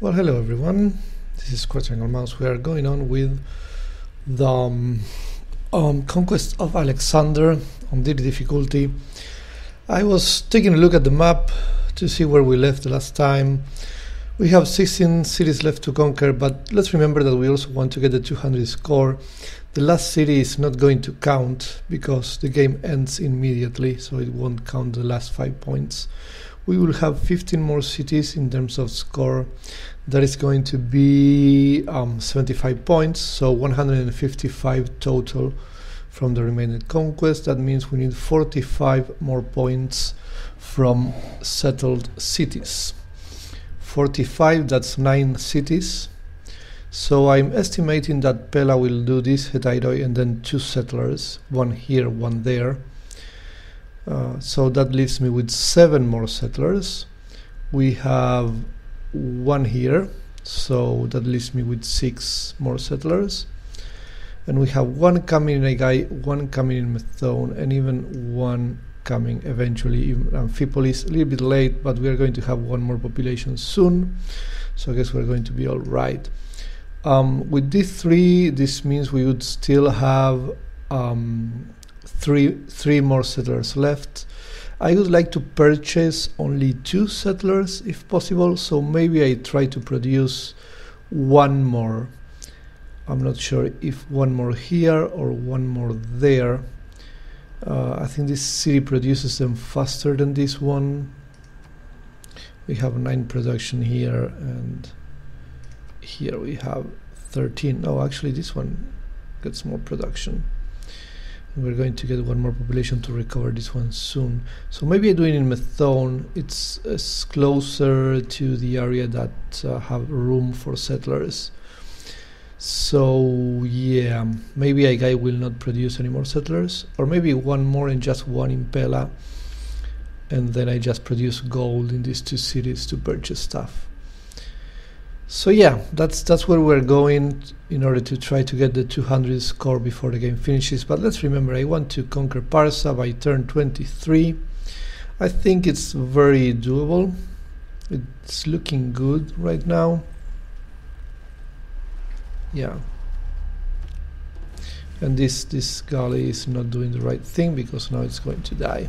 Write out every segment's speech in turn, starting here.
Well, hello everyone. This is Quadrangle Mouse. We are going on with the um, um, conquest of Alexander on Deity difficulty. I was taking a look at the map to see where we left the last time. We have 16 cities left to conquer, but let's remember that we also want to get the 200 score. The last city is not going to count because the game ends immediately, so it won't count the last 5 points we will have 15 more cities in terms of score. That is going to be um, 75 points so 155 total from the remaining conquest. That means we need 45 more points from settled cities. 45 that's 9 cities. So I'm estimating that Pella will do this Hetairoi and then two settlers one here one there uh, so that leaves me with seven more settlers. We have one here, so that leaves me with six more settlers. And we have one coming in Aigai, one coming in Methone, and even one coming eventually Amphipolis. A little bit late, but we are going to have one more population soon. So I guess we're going to be all right. Um, with these three, this means we would still have um, three three more settlers left. I would like to purchase only two settlers if possible, so maybe I try to produce one more. I'm not sure if one more here or one more there. Uh, I think this city produces them faster than this one. We have 9 production here and here we have 13. Oh, actually this one gets more production we're going to get one more population to recover this one soon. So maybe doing in Methone. It's, it's closer to the area that uh, have room for settlers. So yeah maybe a guy will not produce any more settlers or maybe one more and just one in Pella and then I just produce gold in these two cities to purchase stuff so yeah, that's that's where we're going in order to try to get the 200 score before the game finishes. But let's remember, I want to conquer Parsa by turn 23. I think it's very doable. It's looking good right now. Yeah. And this this galley is not doing the right thing because now it's going to die.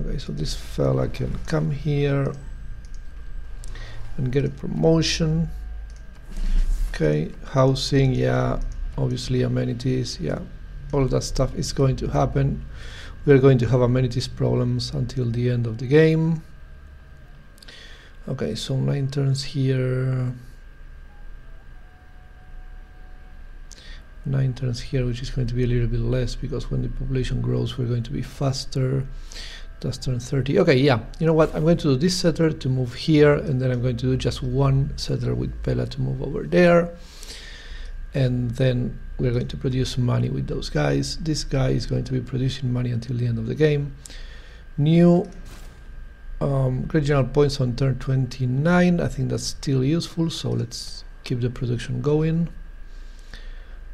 Okay, so this fella can come here and get a promotion. Okay housing yeah obviously amenities yeah all that stuff is going to happen. We're going to have amenities problems until the end of the game. Okay so nine turns here. Nine turns here which is going to be a little bit less because when the population grows we're going to be faster that's turn 30 okay yeah. You know what? I'm going to do this settler to move here and then I'm going to do just one settler with Pella to move over there. And then we're going to produce money with those guys. This guy is going to be producing money until the end of the game. New um, general points on turn 29 I think that's still useful so let's keep the production going.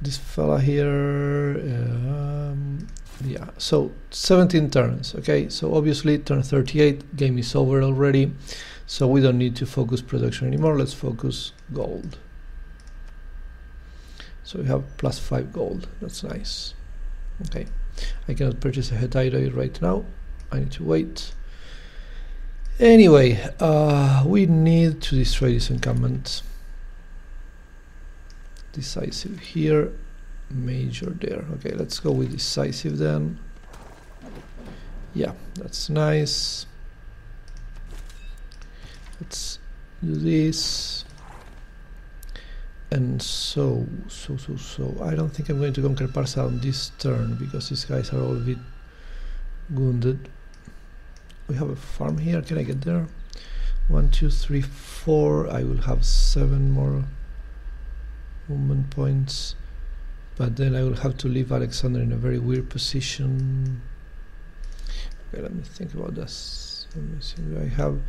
This fella here um, yeah so 17 turns okay? So obviously turn 38 game is over already so we don't need to focus production anymore let's focus gold. So we have plus 5 gold that's nice okay? I cannot purchase a Hetairoi right now I need to wait. Anyway uh, we need to destroy this encampment. Decisive here major there. Okay let's go with decisive then. Yeah that's nice. Let's do this. And so so so so I don't think I'm going to conquer Parsa on this turn because these guys are all a bit wounded. We have a farm here. Can I get there? One two three four. I will have seven more movement points but then I will have to leave Alexander in a very weird position. Okay let me think about this. Let me see. I have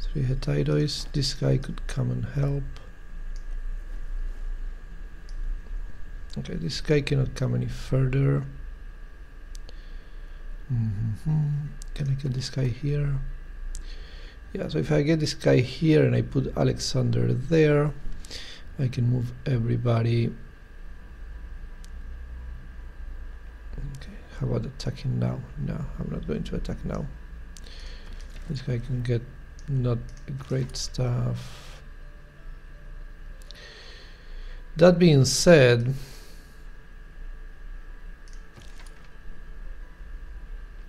three Hetairois this guy could come and help. Okay this guy cannot come any further. Mm -hmm. can I get this guy here? Yeah so if I get this guy here and I put Alexander there I can move everybody okay how about attacking now no I'm not going to attack now this guy can get not great stuff that being said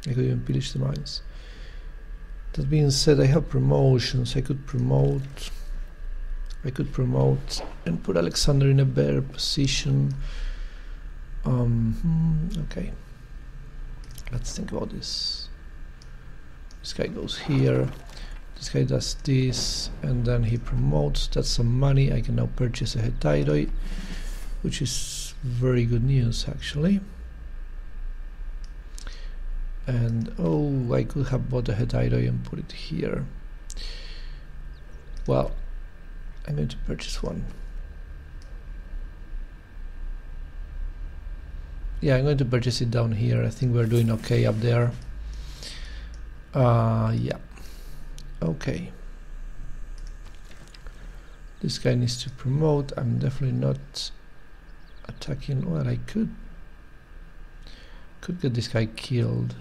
I could even pillage the mines that being said, I have promotions. I could promote. I could promote and put Alexander in a better position. Um, hmm, okay. Let's think about this. This guy goes here. This guy does this, and then he promotes. That's some money. I can now purchase a Hetairoi, which is very good news, actually and oh I could have bought a Hetairoi and put it here well I'm going to purchase one yeah I'm going to purchase it down here. I think we're doing okay up there. Uh, yeah. Okay. This guy needs to promote. I'm definitely not attacking. Well I could could get this guy killed.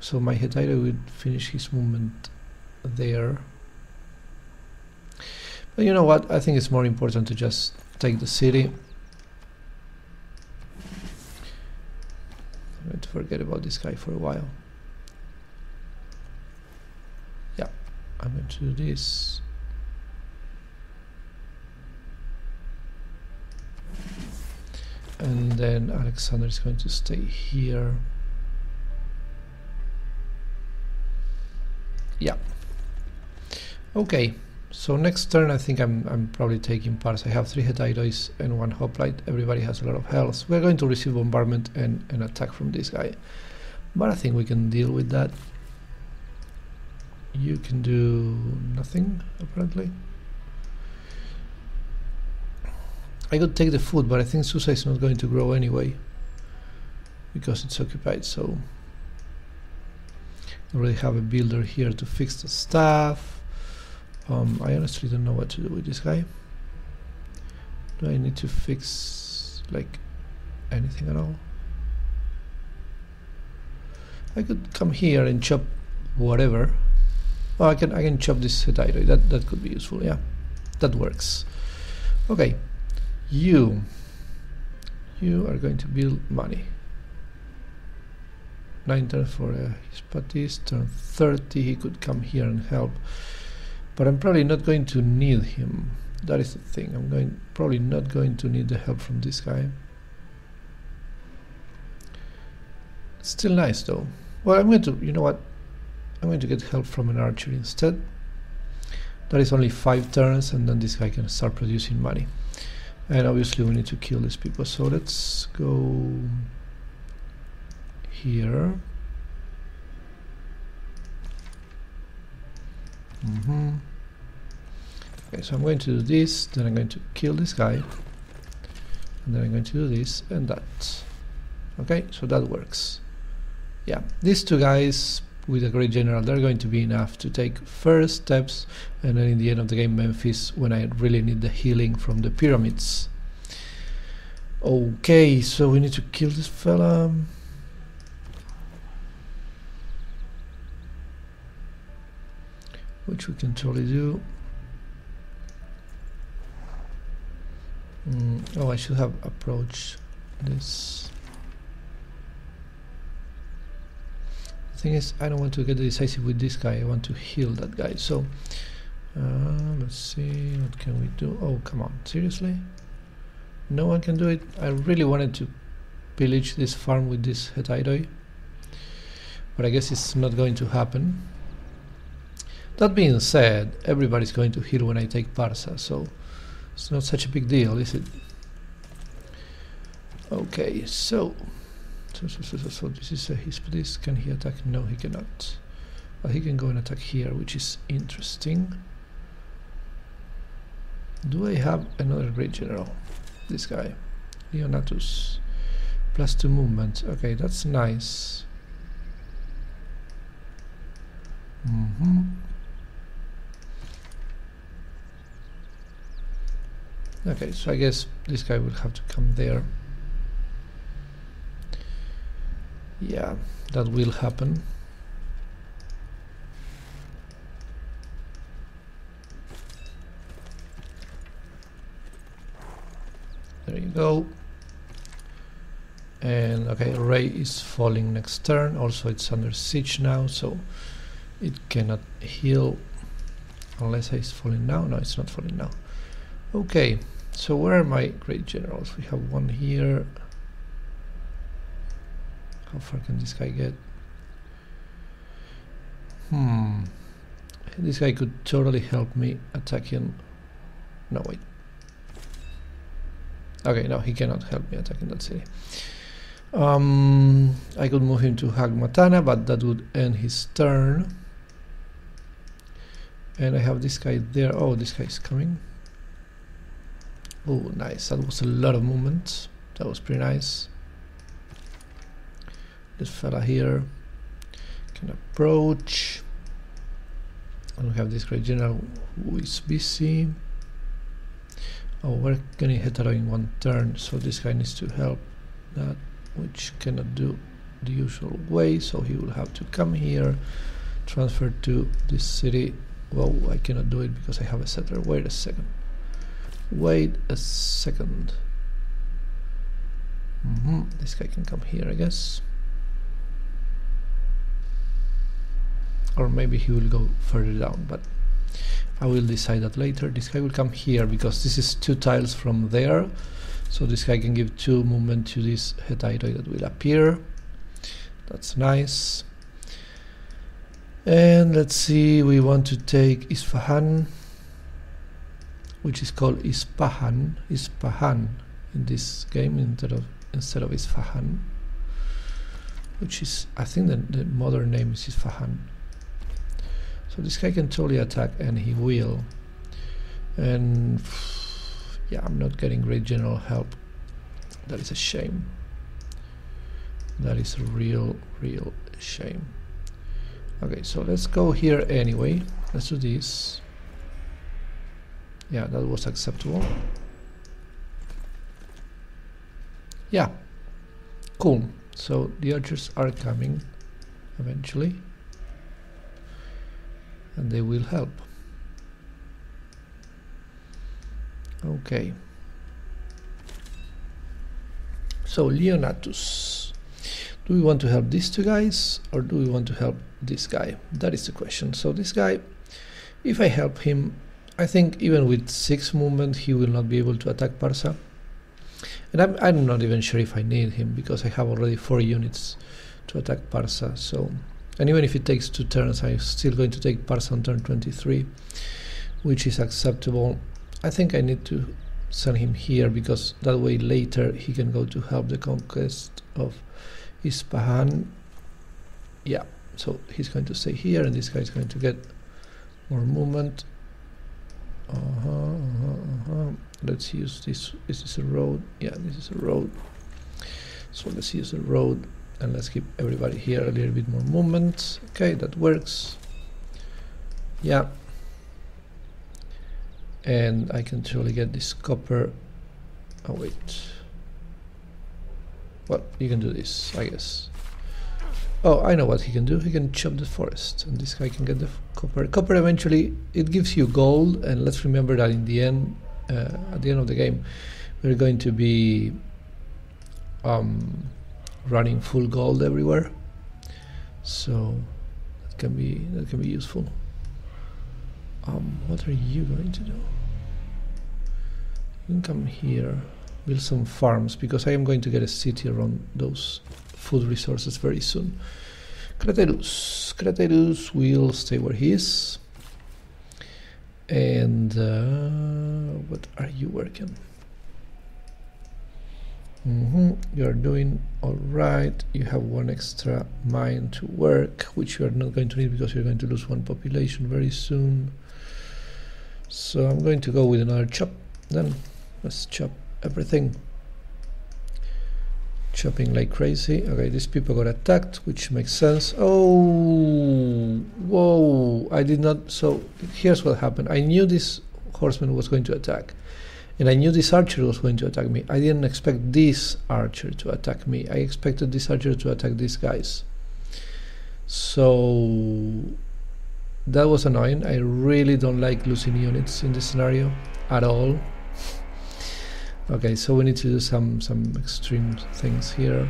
So my Hetairoi would finish his movement there. But you know what? I think it's more important to just take the city I'm going to forget about this guy for a while. Yeah I'm going to do this. And then Alexander is going to stay here. Yeah. Okay so next turn I think I'm, I'm probably taking Parsa I have three Hetairois and one hoplite. Everybody has a lot of health. We're going to receive bombardment and an attack from this guy. But I think we can deal with that. You can do nothing apparently. I could take the food but I think Susa is not going to grow anyway because it's occupied so already have a builder here to fix the stuff um, I honestly don't know what to do with this guy. Do I need to fix like anything at all? I could come here and chop whatever. Oh I can I can chop this Hetairoi that that could be useful. Yeah that works. Okay you you are going to build money. 9 turns for uh, Hispatis, turn 30 he could come here and help but I'm probably not going to need him. That is the thing. I'm going probably not going to need the help from this guy. Still nice though. Well I'm going to you know what? I'm going to get help from an archer instead. That is only five turns and then this guy can start producing money. And obviously we need to kill these people. So let's go here. Mm -hmm. Okay, so I'm going to do this, then I'm going to kill this guy, and then I'm going to do this and that. Okay, so that works. Yeah, these two guys with a great general, they're going to be enough to take first steps, and then in the end of the game, Memphis, when I really need the healing from the pyramids. Okay, so we need to kill this fella. Which we can totally do. Mm, oh, I should have approached this. The thing is, I don't want to get decisive with this guy. I want to heal that guy. So, uh, let's see, what can we do? Oh, come on, seriously? No one can do it? I really wanted to pillage this farm with this Hetairoi, but I guess it's not going to happen. That being said, everybody's going to heal when I take Parsa, so it's not such a big deal, is it? Okay, so so, so, so, so, so this is a his place. Can he attack? No, he cannot. But he can go and attack here, which is interesting. Do I have another great general? This guy, Leonatus, plus two movement. Okay, that's nice. Mm Okay, so I guess this guy will have to come there. Yeah, that will happen. There you go. And okay, Ray is falling next turn. Also, it's under siege now, so it cannot heal unless it's falling now. No, it's not falling now. Okay, so where are my great generals? We have one here. How far can this guy get? Hmm. This guy could totally help me attacking. No, wait. Okay, no, he cannot help me attacking that city. Um, I could move him to Hagmatana, but that would end his turn. And I have this guy there. Oh, this guy is coming. Oh, nice. That was a lot of movement. That was pretty nice. This fella here can approach. And we have this great general who is busy. Oh, we're gonna hit Hetairoi in one turn, so this guy needs to help that, which cannot do the usual way, so he will have to come here, transfer to this city. Well, I cannot do it because I have a settler. Wait a second. Wait a second. Mm -hmm. This guy can come here, I guess. Or maybe he will go further down, but I will decide that later. This guy will come here because this is two tiles from there. So this guy can give two movement to this Hittite that will appear. That's nice. And let's see, we want to take Isfahan, which is called Ispahan, Ispahan in this game instead of instead of Isfahan, which is I think the, the modern name is Isfahan. So this guy can totally attack and he will. And yeah, I'm not getting great general help. That is a shame. That is a real, real shame. Okay, so let's go here anyway. Let's do this. Yeah, that was acceptable. Yeah, cool. So the archers are coming eventually and they will help. Okay. So Leonatus. Do we want to help these two guys or do we want to help this guy? That is the question. So this guy, if I help him, I think even with six movement he will not be able to attack Parsa. And I'm, I'm not even sure if I need him because I have already four units to attack Parsa. So and even if it takes two turns I'm still going to take Parsa on turn 23 which is acceptable I think I need to send him here because that way later he can go to help the conquest of Ispahan yeah so he's going to stay here and this guy is going to get more movement uh -huh, uh -huh, uh -huh. let's use this. Is this a road. Yeah this is a road. So let's use a road and let's keep everybody here a little bit more movement. Okay that works. Yeah. And I can truly get this copper. Oh wait. Well you can do this I guess oh I know what he can do. He can chop the forest and this guy can get the copper. Copper eventually it gives you gold and let's remember that in the end uh, at the end of the game we're going to be um, running full gold everywhere. So that can be that can be useful. Um, what are you going to do? You can come here. Build some farms because I am going to get a city around those food resources very soon Craterus Craterus will stay where he is and uh, what are you working Mm -hmm. You are doing all right. You have one extra mine to work, which you are not going to need because you're going to lose one population very soon. So I'm going to go with another chop. Then let's chop everything. Chopping like crazy. Okay, these people got attacked, which makes sense. Oh, whoa! I did not. So here's what happened. I knew this horseman was going to attack And I knew this archer was going to attack me. I didn't expect this archer to attack me. I expected this archer to attack these guys. So that was annoying. I really don't like losing units in this scenario at all. Okay, so we need to do some some extreme things here.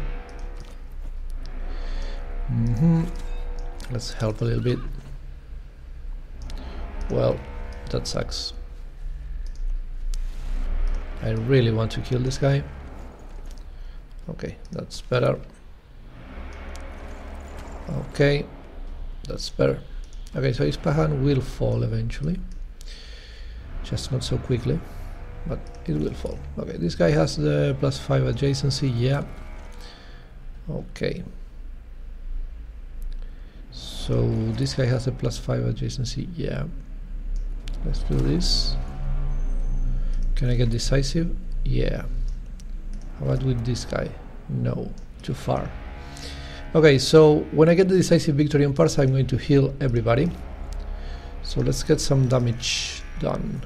Mm -hmm. Let's help a little bit. Well, that sucks. I really want to kill this guy. Okay, that's better. Okay, that's better. Okay, so Ispahan will fall eventually. Just not so quickly but it will fall. Okay, this guy has the plus 5 adjacency, yeah. Okay. So this guy has a plus 5 adjacency, yeah. Let's do this. Can I get decisive? Yeah. How about with this guy? No, too far. Okay, so when I get the decisive victory on Parsa, I'm going to heal everybody. So let's get some damage done.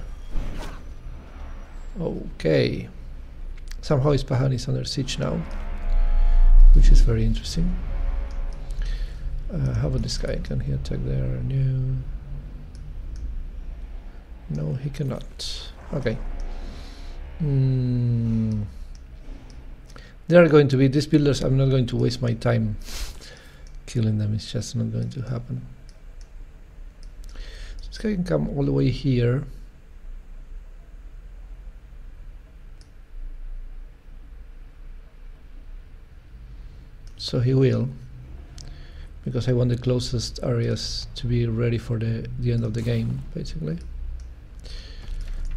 Okay. Somehow Ispahan is under siege now, which is very interesting. Uh, how about this guy? Can he attack there? No. No, he cannot. Okay. Mm. There are going to be these builders. I'm not going to waste my time killing them. It's just not going to happen. So this guy can come all the way here. So he will because I want the closest areas to be ready for the, the end of the game basically.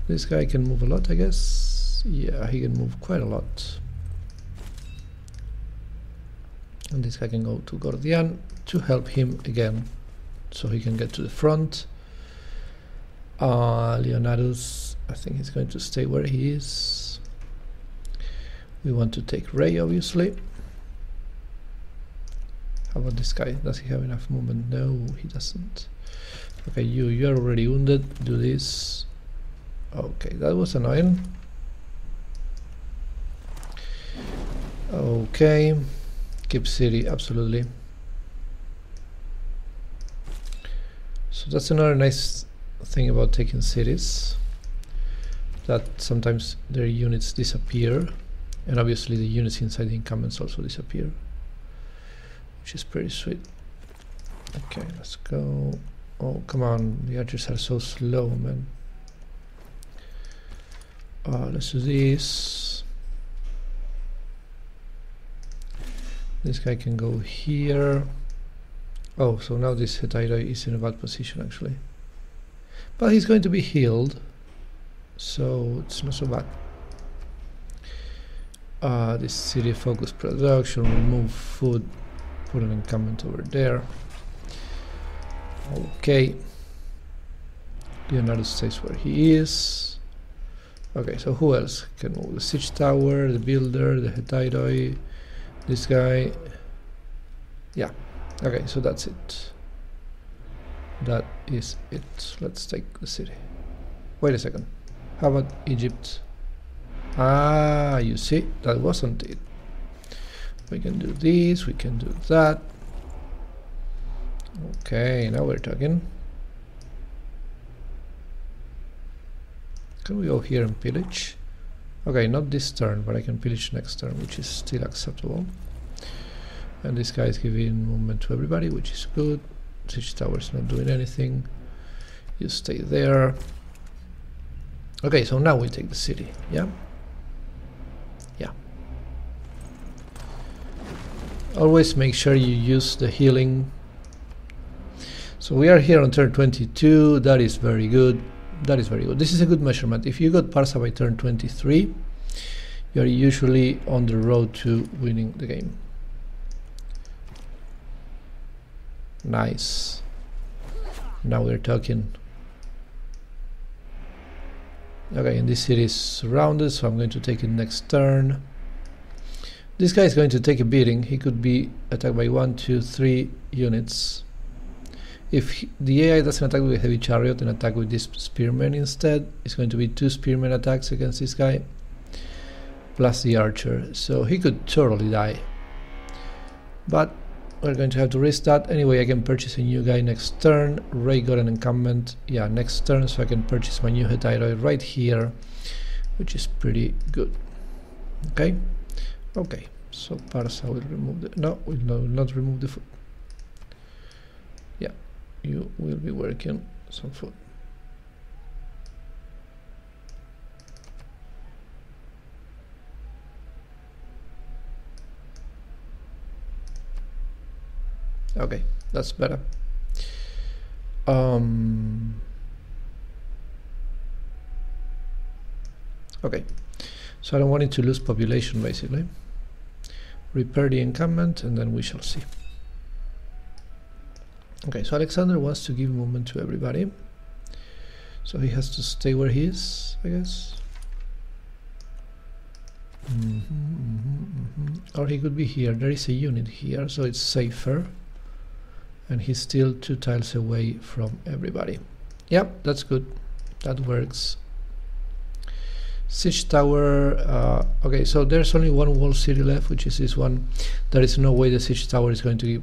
This guy can move a lot I guess. Yeah he can move quite a lot. And this guy can go to Gordian to help him again so he can get to the front. Uh, Leonatus I think he's going to stay where he is. We want to take Ray obviously how about this guy? Does he have enough movement? No, he doesn't. Okay, you, you're already wounded. Do this. Okay, that was annoying. Okay, keep city, absolutely. So that's another nice thing about taking cities that sometimes their units disappear and obviously the units inside the encampments also disappear which is pretty sweet. Okay, let's go. Oh, come on, the edges are so slow, man. Uh, let's do this. This guy can go here. Oh, so now this Hittite is in a bad position, actually. But he's going to be healed, so it's not so bad. Uh, this city focus production, remove food put an incumbent over there. Okay. Leonatus stays where he is. Okay so who else can move? The siege tower the builder the Hetairoi this guy. Yeah. Okay so that's it. That is it. Let's take the city. Wait a second. How about Egypt? Ah you see that wasn't it we can do this we can do that. Okay now we're talking. Can we go here and pillage? Okay not this turn but I can pillage next turn which is still acceptable. And this guy is giving movement to everybody which is good. Siege tower is not doing anything. You stay there. Okay so now we take the city yeah always make sure you use the healing. So we are here on turn 22 that is very good. That is very good. This is a good measurement. If you got Parsa by turn 23 you are usually on the road to winning the game. Nice. Now we're talking. Okay and this city is surrounded so I'm going to take it next turn this guy is going to take a beating. He could be attacked by one, two, three units. If he, the AI doesn't attack with a heavy chariot and attack with this spearman instead, it's going to be two spearman attacks against this guy, plus the archer. So he could totally die. But we're going to have to risk that. Anyway, I can purchase a new guy next turn. Ray got an encampment, yeah, next turn, so I can purchase my new Hetairoi right here, which is pretty good. Okay, okay. So Parsa will remove the no, will not remove the food Yeah, you will be working some food. Okay, that's better. Um, okay, so I don't want it to lose population basically. Repair the encampment and then we shall see. Okay, so Alexander wants to give movement to everybody. So he has to stay where he is, I guess. Mm -hmm, mm -hmm, mm -hmm. Or he could be here. There is a unit here, so it's safer. And he's still two tiles away from everybody. Yep, that's good. That works. Siege tower. Uh, okay, so there's only one wall city left, which is this one. There is no way the siege tower is going to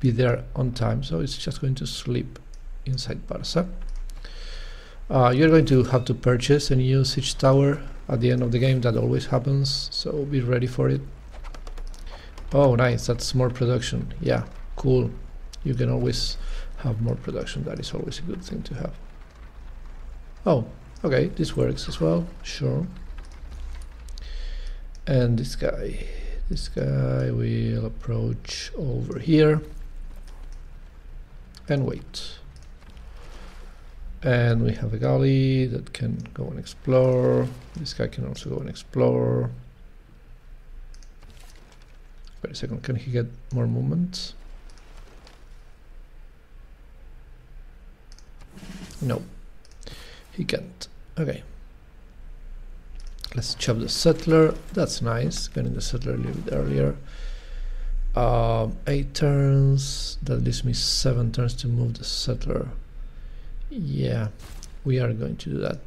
be there on time so it's just going to sleep inside Barca. Uh, you're going to have to purchase a new siege tower at the end of the game. That always happens so be ready for it. Oh nice that's more production. Yeah cool. You can always have more production. That is always a good thing to have. Oh okay this works as well sure and this guy this guy will approach over here and wait. And we have a galley that can go and explore. This guy can also go and explore. Wait a second, can he get more movement? No, he can't. Okay. Let's chop the settler. That's nice. Getting the settler a little bit earlier. Um, eight turns. That leaves me seven turns to move the settler. Yeah, we are going to do that.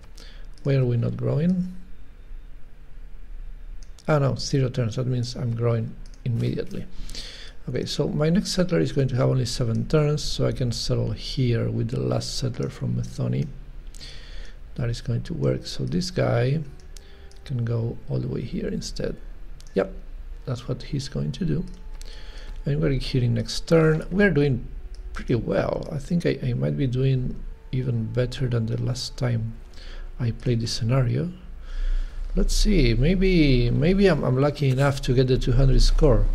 Why are we not growing? Ah no, zero turns. That means I'm growing immediately. Okay, so my next settler is going to have only seven turns, so I can settle here with the last settler from Methone. That is going to work. So this guy can go all the way here instead. Yep, that's what he's going to do. And we're hitting next turn. We're doing pretty well. I think I, I might be doing even better than the last time I played this scenario. Let's see maybe maybe I'm, I'm lucky enough to get the 200 score.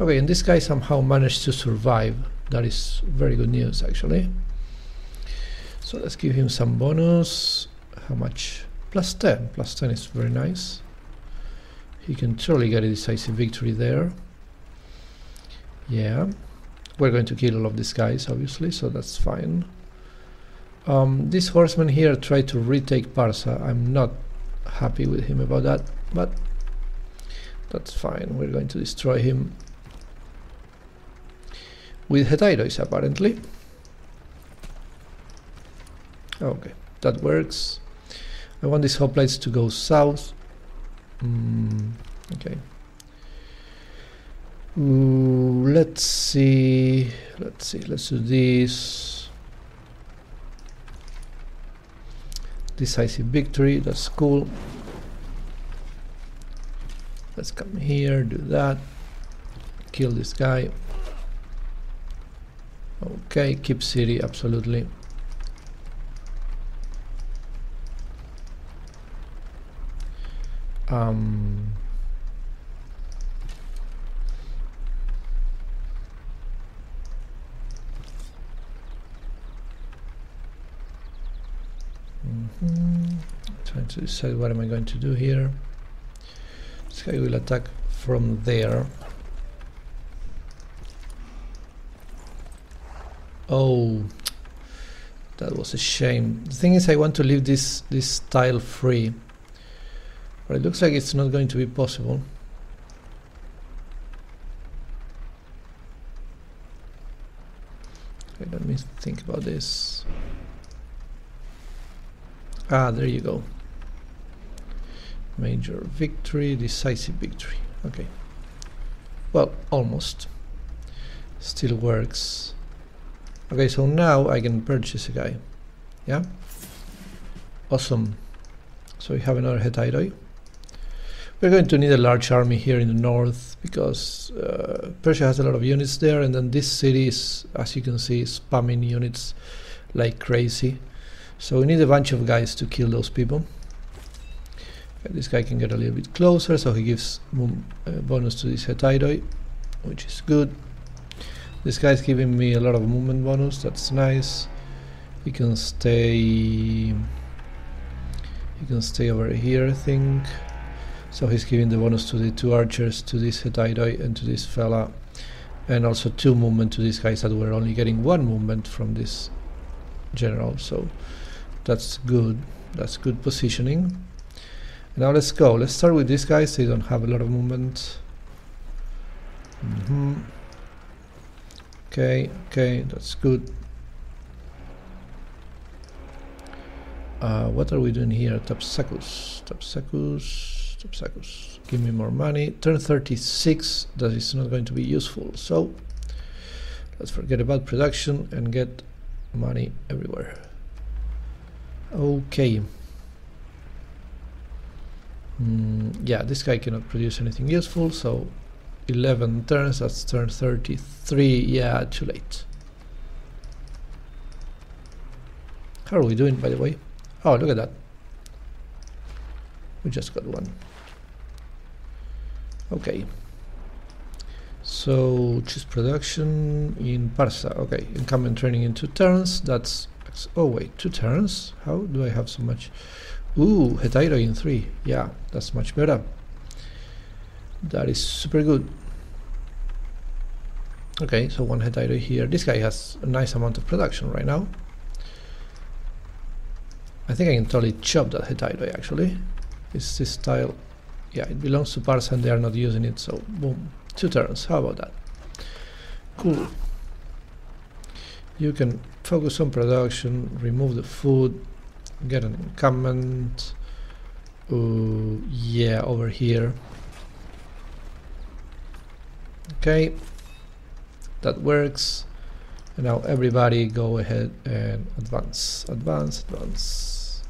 Okay and this guy somehow managed to survive. That is very good news actually so let's give him some bonus how much plus 10 plus 10 is very nice he can totally get a decisive victory there yeah, we're going to kill all of these guys, obviously, so that's fine. Um, this horseman here tried to retake Parsa. I'm not happy with him about that, but that's fine. We're going to destroy him with Hetairois, apparently. Okay, that works. I want these hoplites to go south. Mm, okay. Ooh, let's see. Let's see. Let's do this. Decisive victory. That's cool. Let's come here. Do that. Kill this guy. Okay. Keep city. Absolutely. Um. Mm, trying to decide what am I going to do here. This guy will attack from there. Oh, that was a shame. The thing is, I want to leave this this tile free, but it looks like it's not going to be possible. Okay, let me think about this. Ah, there you go. Major victory, decisive victory. Okay. Well, almost. Still works. Okay, so now I can purchase a guy. Yeah? Awesome. So we have another Hetairoi. We're going to need a large army here in the north because uh, Persia has a lot of units there and then this city is, as you can see, spamming units like crazy. So we need a bunch of guys to kill those people. Okay, this guy can get a little bit closer, so he gives uh, bonus to this Hetairoi, which is good. This guy is giving me a lot of movement bonus, that's nice. He can stay... He can stay over here, I think. So he's giving the bonus to the two archers, to this Hetairoi and to this fella. And also two movement to these guys that were only getting one movement from this general. So that's good. That's good positioning. Now let's go. Let's start with these guys. They don't have a lot of movement. Mm -hmm. okay okay that's good. Uh, what are we doing here? Thapsacus Thapsacus give me more money turn 36 that is not going to be useful so let's forget about production and get money everywhere Okay. Mm, yeah, this guy cannot produce anything useful, so 11 turns, that's turn 33. Yeah, too late. How are we doing, by the way? Oh, look at that. We just got one. Okay. So, choose production in Parsa. Okay, incumbent training in two turns. That's Oh wait, two turns? How do I have so much? Ooh, Hetairoi in three. Yeah, that's much better. That is super good. Okay, so one Hetairoi here. This guy has a nice amount of production right now. I think I can totally chop that Hetairoi actually. Is this style? Yeah, it belongs to Parsa and they are not using it, so boom. Two turns, how about that? Cool. You can focus on production remove the food get an incumbent uh, yeah over here. Okay. That works. And now everybody go ahead and advance advance advance.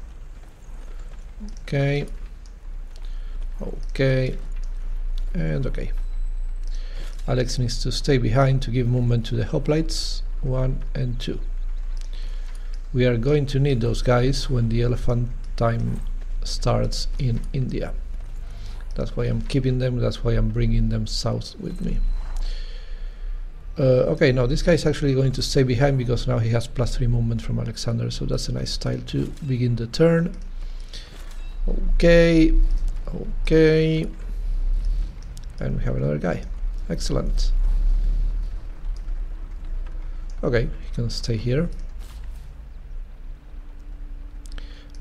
Okay okay and okay Alex needs to stay behind to give movement to the hoplites. 1 and 2 we are going to need those guys when the elephant time starts in India. That's why I'm keeping them. That's why I'm bringing them south with me. Uh, okay now this guy is actually going to stay behind because now he has plus 3 movement from Alexander. So that's a nice style to begin the turn. Okay okay and we have another guy excellent Okay, he can stay here.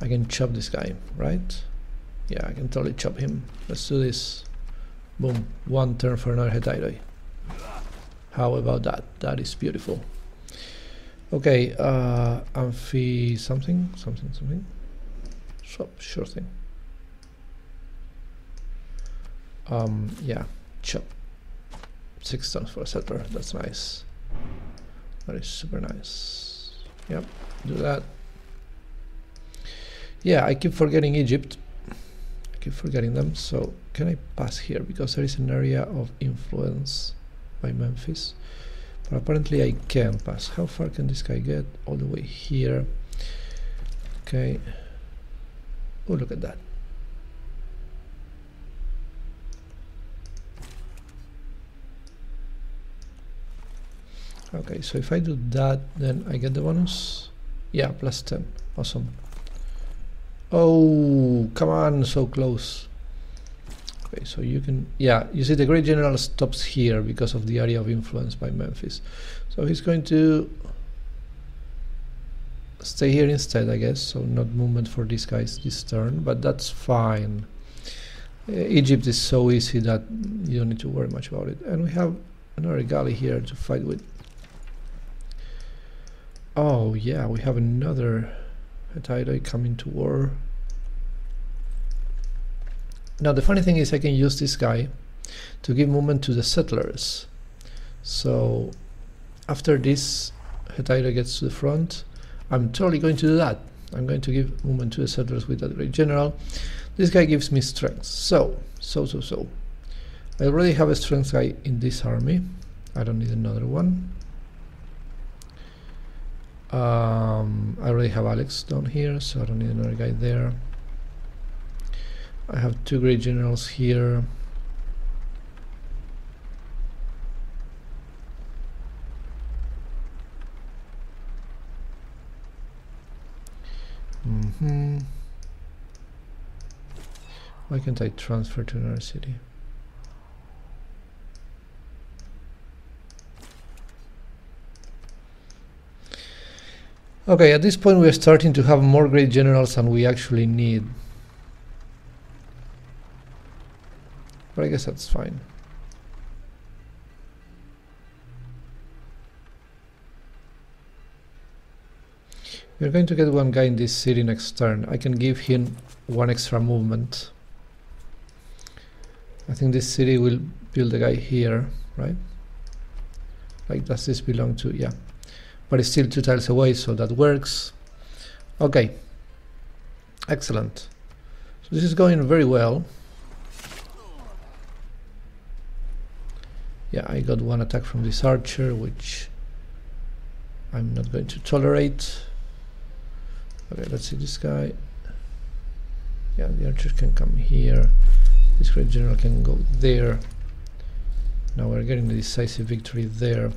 I can chop this guy, right? Yeah, I can totally chop him. Let's do this. Boom. One turn for another Hetairoi. How about that? That is beautiful. Okay, uh, Amphi something, something, something. Sure thing. Um, yeah, chop. Six stones for a settler, that's nice. That is super nice. Yep, do that. Yeah, I keep forgetting Egypt. I keep forgetting them. So can I pass here? Because there is an area of influence by Memphis. But apparently I can pass. How far can this guy get? All the way here. Okay. Oh, look at that. Okay so if I do that then I get the bonus? Yeah plus 10 awesome. Oh come on so close. Okay so you can yeah you see the great general stops here because of the area of influence by Memphis. So he's going to stay here instead I guess so not movement for these guys this turn but that's fine. Uh, Egypt is so easy that you don't need to worry much about it. And we have another galley here to fight with Oh yeah, we have another Hittite coming to war. Now the funny thing is I can use this guy to give movement to the settlers. So after this Hittite gets to the front, I'm totally going to do that. I'm going to give movement to the settlers with that great general. This guy gives me strength. So, so, so, so. I already have a strength guy in this army. I don't need another one. Um, I already have Alex down here, so I don't need another guy there. I have two great generals here. Mm -hmm. Why can't I transfer to another city? Okay, at this point we are starting to have more great generals than we actually need. But I guess that's fine. We're going to get one guy in this city next turn. I can give him one extra movement. I think this city will build a guy here, right? Like, does this belong to... yeah but it's still two tiles away so that works. Okay. Excellent. So this is going very well. Yeah I got one attack from this archer which I'm not going to tolerate. Okay let's see this guy. Yeah the archer can come here. This great general can go there. Now we're getting the decisive victory there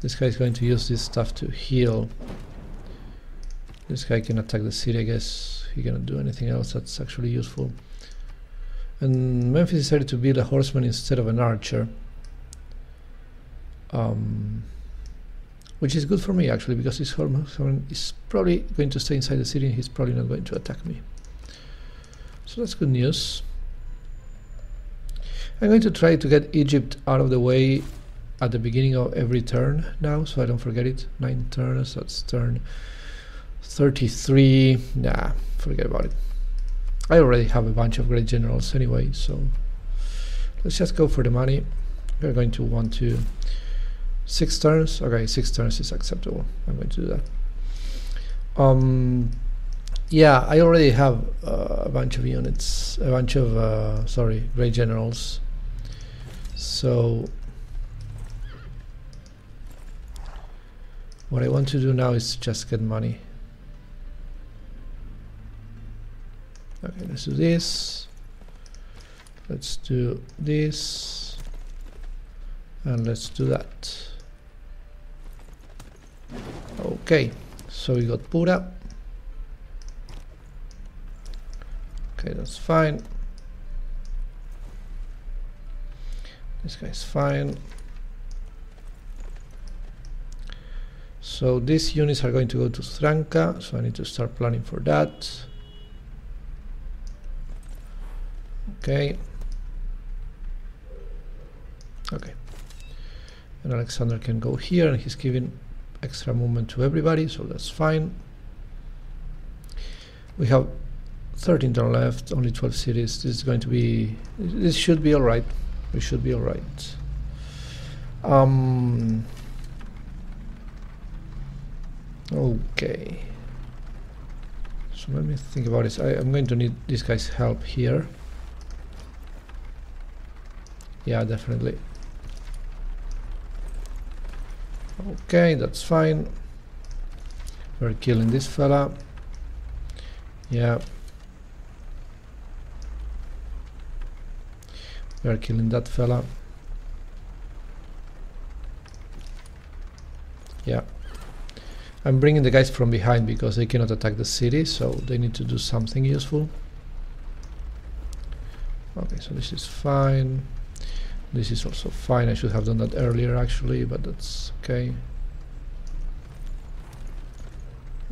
this guy is going to use this stuff to heal. This guy can attack the city, I guess. He cannot do anything else that's actually useful. And Memphis decided to build a horseman instead of an archer. Um, which is good for me actually, because this horseman is probably going to stay inside the city and he's probably not going to attack me. So that's good news. I'm going to try to get Egypt out of the way at the beginning of every turn now so I don't forget it. Nine turns that's turn 33 nah forget about it. I already have a bunch of great generals anyway so let's just go for the money. We're going to want to six turns. Okay six turns is acceptable. I'm going to do that. Um yeah I already have uh, a bunch of units a bunch of uh, sorry great generals. So What I want to do now is just get money. Okay, let's do this. Let's do this. And let's do that. Okay, so we got Pura. Okay, that's fine. This guy's fine. So these units are going to go to Stranka, so I need to start planning for that. Okay. Okay. And Alexander can go here and he's giving extra movement to everybody, so that's fine. We have 13 turn left, only 12 cities. This is going to be, this should be alright. We should be alright. Um, Okay. So let me think about this. I, am going to need this guy's help here. Yeah, definitely. Okay, that's fine. We're killing this fella. Yeah. We are killing that fella. Yeah. I'm bringing the guys from behind because they cannot attack the city, so they need to do something useful. Okay, so this is fine. This is also fine. I should have done that earlier actually, but that's okay.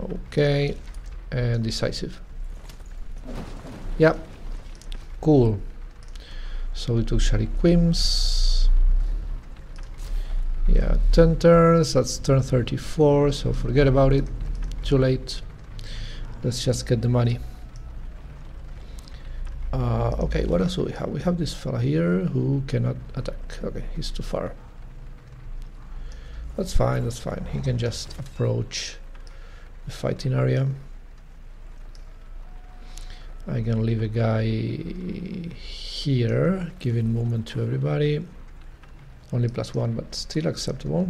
Okay, and decisive. Yeah, cool. So we took Shariquims. Yeah 10 turns that's turn 34 so forget about it. Too late. Let's just get the money. Uh, okay what else do we have? We have this fella here who cannot attack. Okay he's too far. That's fine that's fine. He can just approach the fighting area. I can leave a guy here giving movement to everybody only plus one but still acceptable.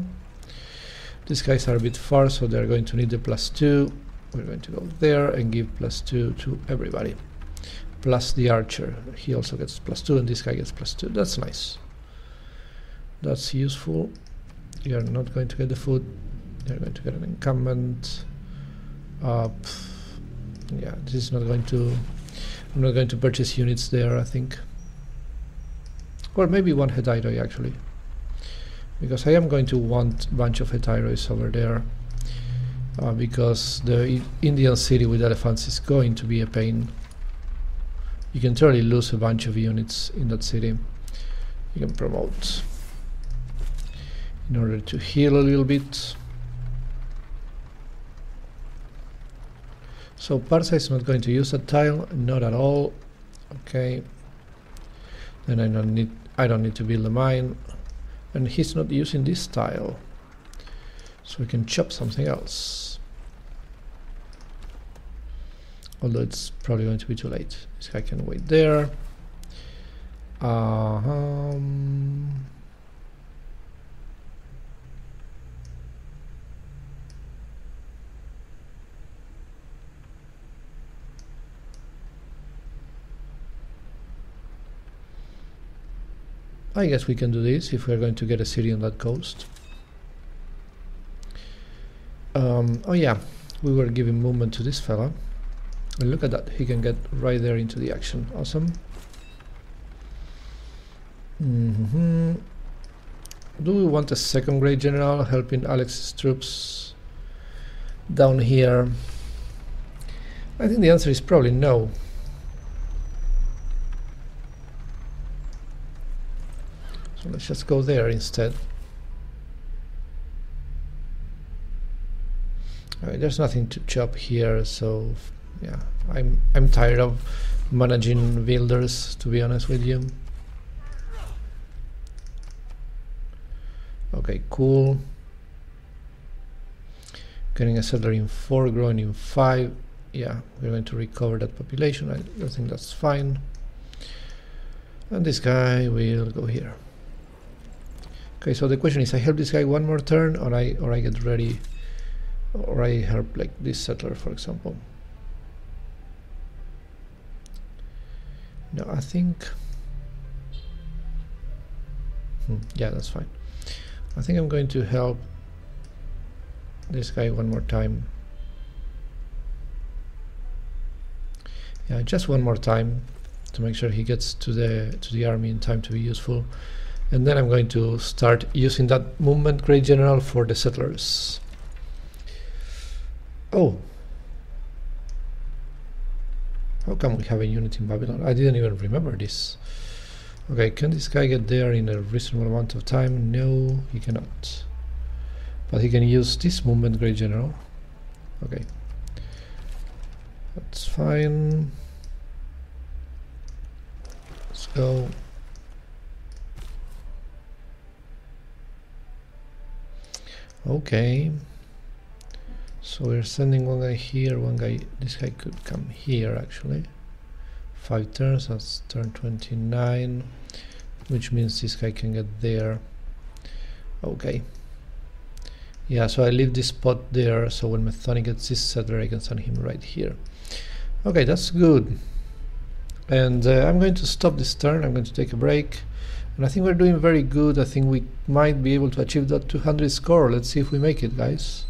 These guys are a bit far so they're going to need the plus two. We're going to go there and give plus two to everybody. Plus the archer. He also gets plus two and this guy gets plus two. That's nice. That's useful. You're not going to get the food. You're going to get an encampment uh, yeah this is not going to I'm not going to purchase units there I think. Or maybe one Hetairoi actually because I am going to want a bunch of Hetairois over there uh, because the Indian city with elephants is going to be a pain. You can totally lose a bunch of units in that city. You can promote in order to heal a little bit. So Parsa is not going to use that tile not at all. Okay. Then I don't need I don't need to build a mine and he's not using this tile so we can chop something else. Although it's probably going to be too late. This guy can wait there. Uh, um, I guess we can do this if we're going to get a city on that coast. Um, oh yeah, we were giving movement to this fella. And look at that, he can get right there into the action. Awesome. Mm -hmm. Do we want a second great general helping Alex's troops down here? I think the answer is probably no. Let's just go there instead. there's nothing to chop here, so yeah, I'm I'm tired of managing builders to be honest with you. Okay, cool. Getting a settler in four, growing in five. Yeah, we're going to recover that population. I, I think that's fine. And this guy will go here. Okay, so the question is, I help this guy one more turn, or I or I get ready, or I help like this settler, for example. No, I think. Hmm, yeah, that's fine. I think I'm going to help this guy one more time. Yeah, just one more time to make sure he gets to the to the army in time to be useful and then I'm going to start using that movement great general for the settlers. Oh. How come we have a unit in Babylon? I didn't even remember this. Okay can this guy get there in a reasonable amount of time? No he cannot. But he can use this movement great general. Okay. That's fine. Let's go okay. So we're sending one guy here one guy this guy could come here actually. Five turns that's turn 29 which means this guy can get there. Okay. Yeah so I leave this spot there so when Methone gets this settler I can send him right here. Okay that's good. And uh, I'm going to stop this turn I'm going to take a break and I think we're doing very good. I think we might be able to achieve that 200 score. Let's see if we make it, guys.